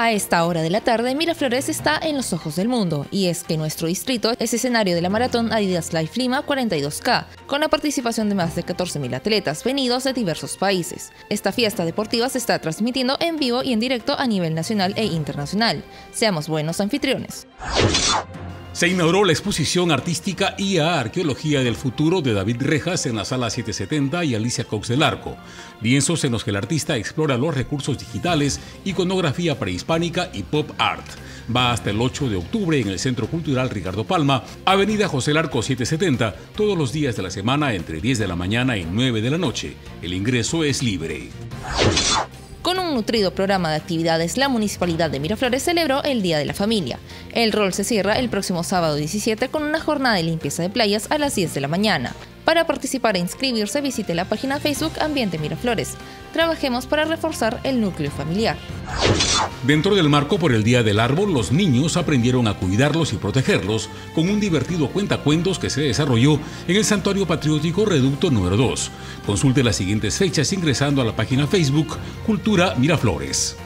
A esta hora de la tarde, Miraflores está en los ojos del mundo, y es que nuestro distrito es escenario de la maratón Adidas Life Lima 42K, con la participación de más de 14.000 atletas venidos de diversos países. Esta fiesta deportiva se está transmitiendo en vivo y en directo a nivel nacional e internacional. Seamos buenos anfitriones. Se inauguró la exposición artística IA Arqueología del Futuro de David Rejas en la sala 770 y Alicia Cox del Arco. Lienzos en los que el artista explora los recursos digitales, iconografía prehispánica y pop art. Va hasta el 8 de octubre en el Centro Cultural Ricardo Palma, Avenida José Larco 770, todos los días de la semana entre 10 de la mañana y 9 de la noche. El ingreso es libre. Con un nutrido programa de actividades, la Municipalidad de Miraflores celebró el Día de la Familia. El rol se cierra el próximo sábado 17 con una jornada de limpieza de playas a las 10 de la mañana. Para participar e inscribirse visite la página Facebook Ambiente Miraflores. Trabajemos para reforzar el núcleo familiar. Dentro del marco por el Día del Árbol, los niños aprendieron a cuidarlos y protegerlos con un divertido cuentacuentos que se desarrolló en el Santuario Patriótico Reducto número 2. Consulte las siguientes fechas ingresando a la página Facebook Cultura Miraflores.